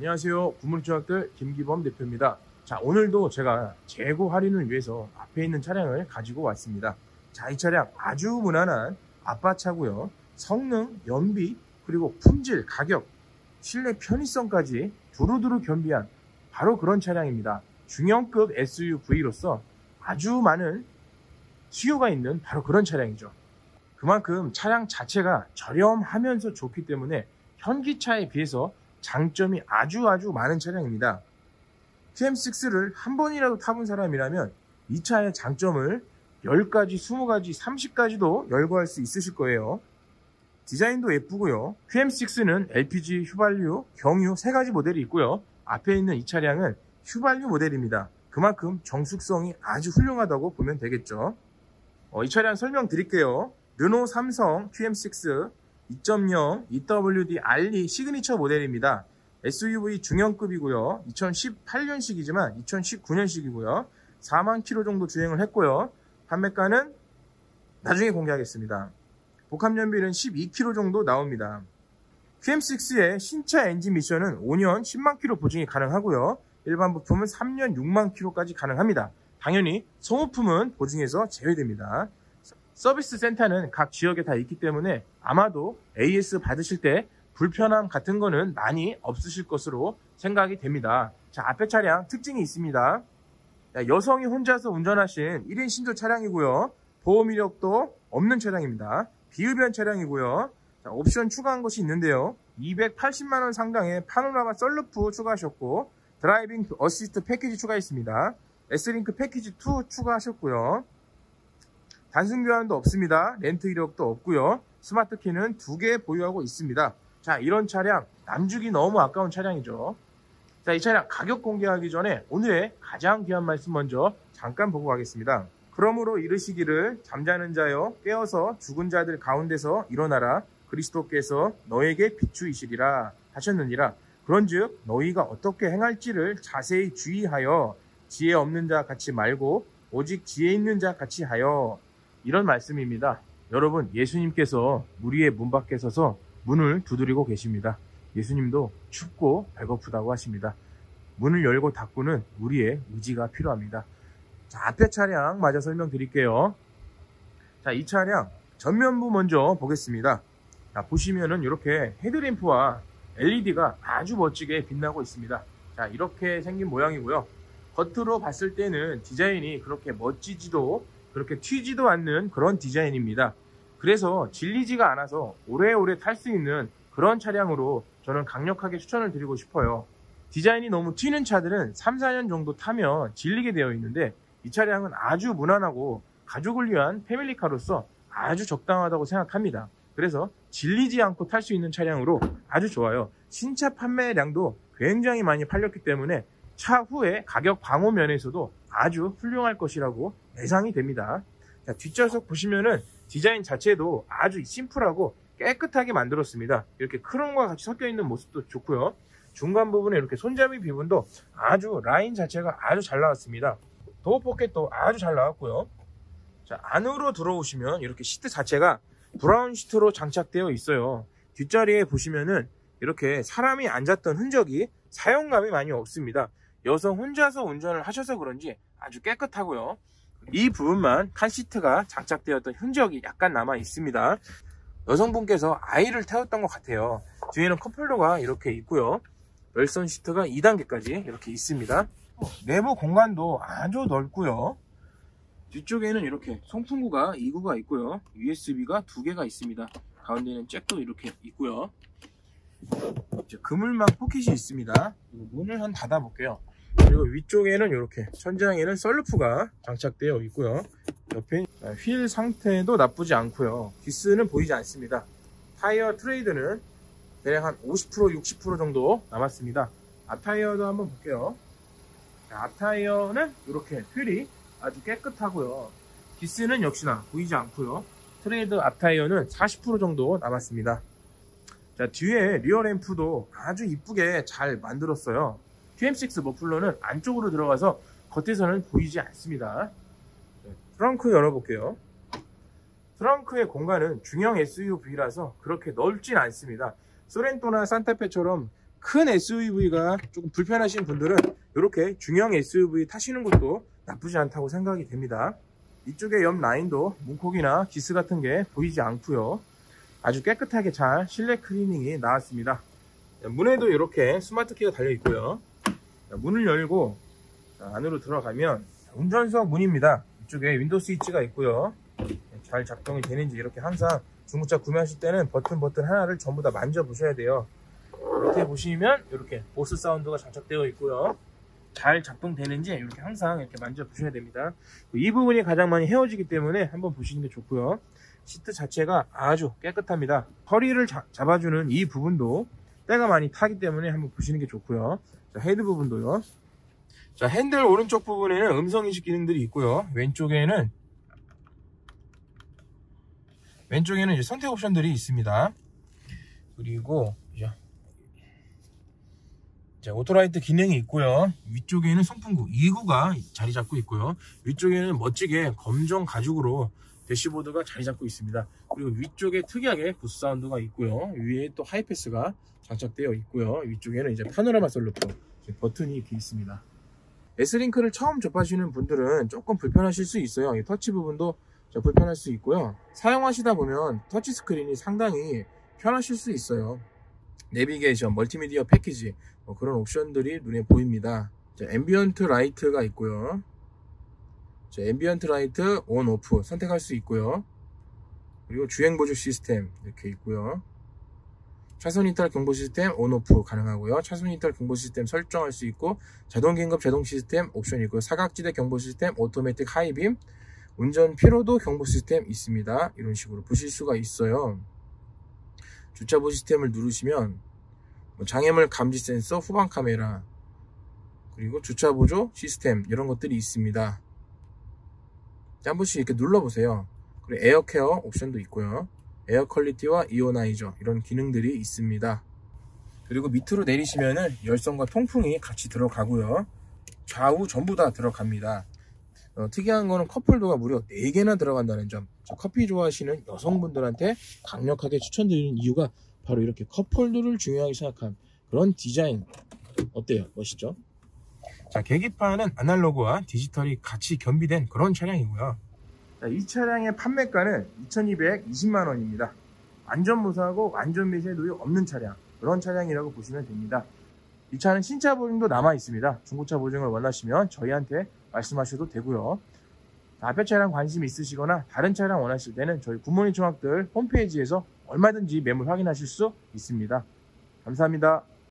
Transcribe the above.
안녕하세요. 구물조약들 김기범 대표입니다. 자, 오늘도 제가 재고 할인을 위해서 앞에 있는 차량을 가지고 왔습니다. 자, 이 차량 아주 무난한 아빠차고요. 성능, 연비, 그리고 품질, 가격, 실내 편의성까지 두루두루 겸비한 바로 그런 차량입니다. 중형급 SUV로서 아주 많은 수요가 있는 바로 그런 차량이죠. 그만큼 차량 자체가 저렴하면서 좋기 때문에 현기차에 비해서 장점이 아주 아주 많은 차량입니다. QM6를 한 번이라도 타본 사람이라면 이 차의 장점을 10가지, 20가지, 30가지도 열거할 수 있으실 거예요. 디자인도 예쁘고요. QM6는 LPG, 휘발유, 경유 세 가지 모델이 있고요. 앞에 있는 이 차량은 휘발유 모델입니다. 그만큼 정숙성이 아주 훌륭하다고 보면 되겠죠. 어, 이 차량 설명 드릴게요. 르노 삼성 QM6 2.0 2WD RE 시그니처 모델입니다. SUV 중형급이고요. 2018년식이지만 2019년식이고요. 4만 킬로 정도 주행을 했고요. 판매가는 나중에 공개하겠습니다. 복합 연비는 12km 정도 나옵니다. QM6의 신차 엔진 미션은 5년 10만 킬로 보증이 가능하고요. 일반 부품은 3년 6만 킬로까지 가능합니다. 당연히 소모품은 보증에서 제외됩니다. 서비스 센터는 각 지역에 다 있기 때문에 아마도 AS 받으실 때 불편함 같은 거는 많이 없으실 것으로 생각이 됩니다. 자, 앞에 차량 특징이 있습니다. 여성이 혼자서 운전하신 1인 신조 차량이고요. 보험 이력도 없는 차량입니다. 비흡연 차량이고요. 자, 옵션 추가한 것이 있는데요. 280만원 상당의 파노라마 선루프 추가하셨고 driving assist 패키지 추가했습니다. S링크 패키지 2 추가하셨고요. 단순 교환도 없습니다. 렌트 이력도 없고요. 스마트 키는 두 개 보유하고 있습니다. 자, 이런 차량 남주기 너무 아까운 차량이죠. 자, 이 차량 가격 공개하기 전에 오늘의 가장 귀한 말씀 먼저 잠깐 보고 가겠습니다. 그러므로 이르시기를 잠자는 자여 깨어서 죽은 자들 가운데서 일어나라 그리스도께서 너에게 비추이시리라 하셨느니라 그런즉 너희가 어떻게 행할지를 자세히 주의하여 지혜 없는 자 같이 말고 오직 지혜 있는 자 같이 하여 이런 말씀입니다. 여러분 예수님께서 무리의 문 밖에 서서 문을 두드리고 계십니다. 예수님도 춥고 배고프다고 하십니다. 문을 열고 닫고는 우리의 의지가 필요합니다. 자, 앞에 차량 마저 설명드릴게요. 자, 이 차량 전면부 먼저 보겠습니다. 자, 보시면은 이렇게 헤드램프와 LED가 아주 멋지게 빛나고 있습니다. 자, 이렇게 생긴 모양이고요. 겉으로 봤을 때는 디자인이 그렇게 멋지지도 그렇게 튀지도 않는 그런 디자인입니다. 그래서 질리지가 않아서 오래오래 탈 수 있는 그런 차량으로 저는 강력하게 추천을 드리고 싶어요. 디자인이 너무 튀는 차들은 3, 4년 정도 타면 질리게 되어 있는데 이 차량은 아주 무난하고 가족을 위한 패밀리카로서 아주 적당하다고 생각합니다. 그래서 질리지 않고 탈 수 있는 차량으로 아주 좋아요. 신차 판매량도 굉장히 많이 팔렸기 때문에 차후에 가격 방어 면에서도 아주 훌륭할 것이라고 예상이 됩니다. 자, 뒷좌석 보시면은 디자인 자체도 아주 심플하고 깨끗하게 만들었습니다. 이렇게 크롬과 같이 섞여 있는 모습도 좋고요. 중간 부분에 이렇게 손잡이 부분도 아주 라인 자체가 아주 잘 나왔습니다. 도어 포켓도 아주 잘 나왔고요. 자, 안으로 들어오시면 이렇게 시트 자체가 브라운 시트로 장착되어 있어요. 뒷자리에 보시면은 이렇게 사람이 앉았던 흔적이 사용감이 많이 없습니다. 여성 혼자서 운전을 하셔서 그런지 아주 깨끗하고요. 이 부분만 칸 시트가 장착되었던 흔적이 약간 남아 있습니다. 여성분께서 아이를 태웠던 것 같아요. 뒤에는 컵홀더가 이렇게 있고요. 열선 시트가 2단계까지 이렇게 있습니다. 내부 공간도 아주 넓고요. 뒤쪽에는 이렇게 송풍구가 2구가 있고요. USB가 2개가 있습니다. 가운데는 잭도 이렇게 있고요. 그물망 포켓이 있습니다. 문을 한 닫아 볼게요. 그리고 위쪽에는 이렇게 천장에는 선루프가 장착되어 있고요. 옆에 휠 상태도 나쁘지 않고요. 기스는 보이지 않습니다. 타이어 트레드는 대략 한 50% 60% 정도 남았습니다. 앞타이어도 한번 볼게요. 앞타이어는 이렇게 휠이 아주 깨끗하고요. 기스는 역시나 보이지 않고요. 트레드 앞타이어는 40% 정도 남았습니다. 자 뒤에 rear 램프도 아주 이쁘게 잘 만들었어요. QM6 머플러는 안쪽으로 들어가서 겉에서는 보이지 않습니다. 네, 트렁크 열어볼게요. 트렁크의 공간은 중형 SUV라서 그렇게 넓진 않습니다. 소렌토나 산타페처럼 큰 SUV가 조금 불편하신 분들은 이렇게 중형 SUV 타시는 것도 나쁘지 않다고 생각이 됩니다. 이쪽에 옆 라인도 문콕이나 기스 같은 게 보이지 않고요. 아주 깨끗하게 잘 실내 클리닝이 나왔습니다. 문에도 이렇게 스마트 키가 달려 있고요. 문을 열고 안으로 들어가면 운전석 문입니다. 이쪽에 윈도우 스위치가 있고요. 잘 작동이 되는지 이렇게 항상 중고차 구매하실 때는 버튼 버튼 하나를 전부 다 만져 보셔야 돼요. 이렇게 보시면 이렇게 보스 사운드가 장착되어 있고요. 잘 작동되는지 이렇게 항상 이렇게 만져 보셔야 됩니다. 이 부분이 가장 많이 해어지기 때문에 한번 보시는 게 좋고요. 시트 자체가 아주 깨끗합니다. 허리를 자, 잡아주는 이 부분도 때가 많이 타기 때문에 한번 보시는 게 좋고요. 자, 헤드 부분도요. 자, 핸들 오른쪽 부분에는 음성인식 기능들이 있고요. 왼쪽에는 왼쪽에는 이제 선택 옵션들이 있습니다. 그리고 자, auto light 기능이 있고요. 위쪽에는 송풍구 2구가 자리 잡고 있고요. 위쪽에는 멋지게 검정 가죽으로 대시보드가 자리 잡고 있습니다. 그리고 위쪽에 특이하게 보스 사운드가 있고요. 위에 또 하이패스가 장착되어 있고요. 위쪽에는 이제 파노라마 선루프 버튼이 이렇게 있습니다. S링크를 처음 접하시는 분들은 조금 불편하실 수 있어요. 이 터치 부분도 불편할 수 있고요. 사용하시다 보면 터치 스크린이 상당히 편하실 수 있어요. 내비게이션, 멀티미디어 패키지 뭐 그런 옵션들이 눈에 보입니다. 자, ambient light가 있고요. 자, ambient light on, off 선택할 수 있고요. 그리고 주행 보조 시스템 이렇게 있고요. 차선 이탈 경보 시스템 on, off 가능하고요. 차선 이탈 경보 시스템 설정할 수 있고 자동 긴급 제동 시스템 옵션이 있고요. 사각지대 경보 시스템 automatic high beam 운전 피로도 경보 시스템 있습니다. 이런 식으로 보실 수가 있어요. 주차보 시스템을 누르시면 뭐 장애물 감지 센서, 후방 카메라, 그리고 주차 보조 시스템 이런 것들이 있습니다. 한 번씩 이렇게 눌러보세요. 그리고 에어 케어 옵션도 있고요. air quality와 ionizer 이런 기능들이 있습니다. 그리고 밑으로 내리시면은 열선과 통풍이 같이 들어가고요. 좌우 전부 다 들어갑니다. 어, 특이한 거는 컵홀더가 무려 4개나 들어간다는 점. 커피 좋아하시는 여성분들한테 강력하게 추천드리는 이유가 바로 이렇게 컵홀더를 중요하게 생각한 그런 디자인. 어때요? 멋있죠? 자, 계기판은 아날로그와 디지털이 같이 겸비된 그런 차량이고요. 자, 이 차량의 판매가는 2220만 원입니다. 완전 무사하고 완전 미세 노유 없는 차량. 그런 차량이라고 보시면 됩니다. 이 차는 신차 보증도 남아 있습니다. 중고차 보증을 원하시면 저희한테 말씀하셔도 되고요. 앞에 차량 관심 있으시거나 다른 차량 원하실 때는 저희 굿모닝 총학들 홈페이지에서 얼마든지 매물 확인하실 수 있습니다. 감사합니다.